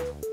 you.